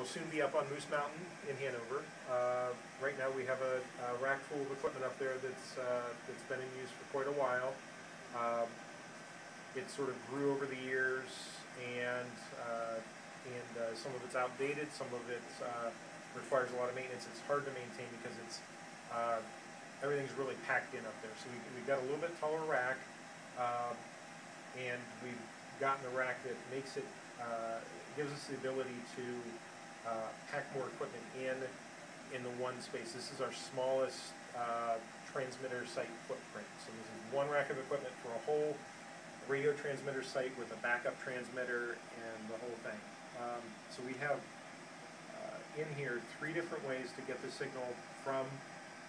will soon be up on Moose Mountain in Hanover. Uh, right now, we have a, a rack full of equipment up there that's, uh, that's been in use for quite a while. Um, it sort of grew over the years and, uh, and, uh, some of it's outdated, some of it, uh, requires a lot of maintenance. It's hard to maintain because it's, everything's really packed in up there. So we, we've got a little bit taller rack, um, and we've gotten a rack that makes it, uh, gives us the ability to, uh, pack more equipment in, in the one space. This is our smallest, uh, transmitter site footprint. So this is one rack of equipment for a whole radio transmitter site with a backup transmitter and the whole thing. Um, so we have, uh, in here, three different ways to get the signal from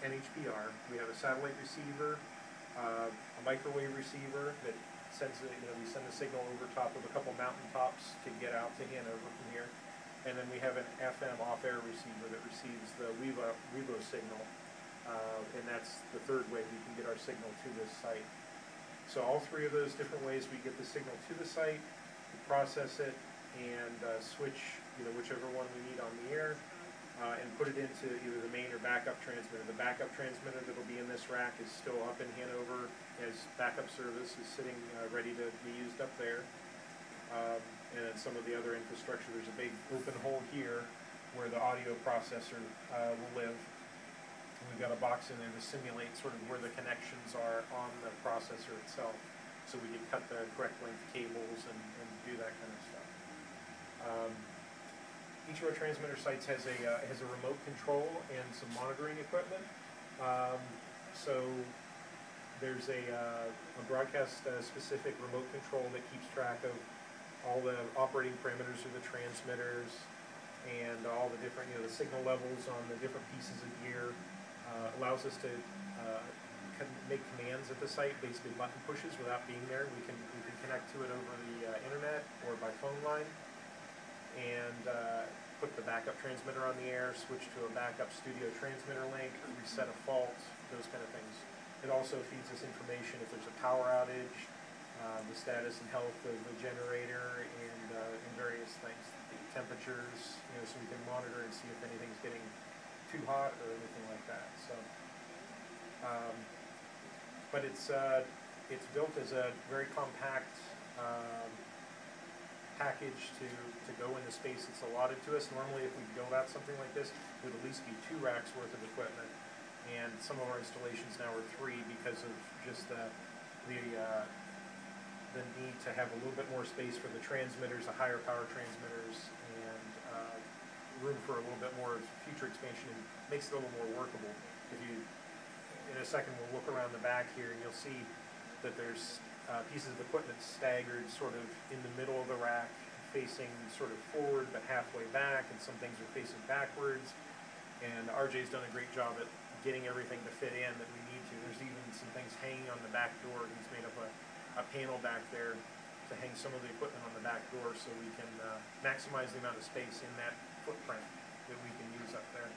NHPR. We have a satellite receiver, uh, a microwave receiver that sends, it- you know, we send the signal over top of a couple mountain tops to get out to Hanover from here. And then we have an FM off-air receiver that receives the WEVO, WEVO signal. Uh, and that's the third way we can get our signal to this site. So all three of those different ways, we get the signal to the site, we process it, and uh, switch, you know, whichever one we need on the air, uh, and put it into either the main or backup transmitter. The backup transmitter that'll be in this rack is still up in Hanover as backup service, is sitting uh, ready to be used up there. Um, and then some of the other infrastructure, there's a big open hole here where the audio processor uh, will live. And we've got a box in there to simulate sort of where the connections are on the processor itself. So we can cut the correct length cables and, and do that kind of stuff. Um, each of our transmitter sites has a, uh, has a remote control and some monitoring equipment. Um, so there's a, uh, a broadcast uh, specific remote control that keeps track of all the operating parameters of the transmitters and all the different, you know, the signal levels on the different pieces of gear. Uh, allows us to, uh, make commands at the site, basically button pushes without being there. We can, we can connect to it over the, uh, internet or by phone line. And, uh, put the backup transmitter on the air, switch to a backup studio transmitter link, reset a fault, those kind of things. It also feeds us information if there's a power outage, uh, the status and health of the generator and, uh, and various things, the temperatures, you know, so we can monitor and see if anything's getting too hot or anything like that, so. Um, but it's, uh, it's built as a very compact, um, package to, to go in the space that's allotted to us. Normally, if we build out something like this, it would at least be two racks worth of equipment. And some of our installations now are three because of just the, the, uh, the need to have a little bit more space for the transmitters, the higher power transmitters, and, uh, room for a little bit more future expansion and makes it a little more workable. If you, in a second, we'll look around the back here and you'll see that there's uh, pieces of equipment staggered sort of in the middle of the rack, facing sort of forward but halfway back, and some things are facing backwards. And RJ's done a great job at getting everything to fit in that we need to. There's even some things hanging on the back door. He's made up a, a panel back there to hang some of the equipment on the back door so we can uh, maximize the amount of space in that footprint that we can use up there.